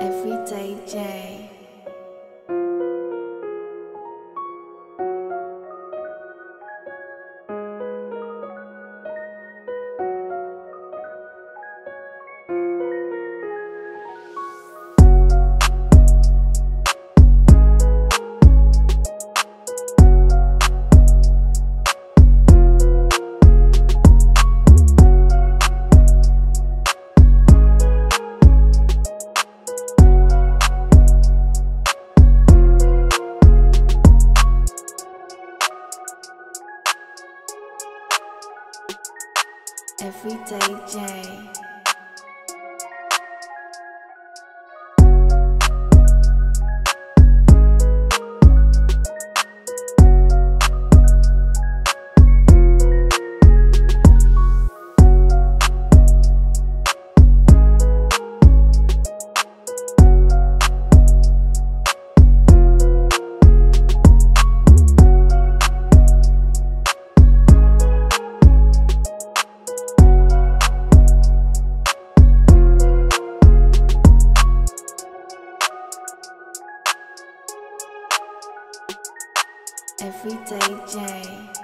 Everyday J. Everyday J. Everyday Jay.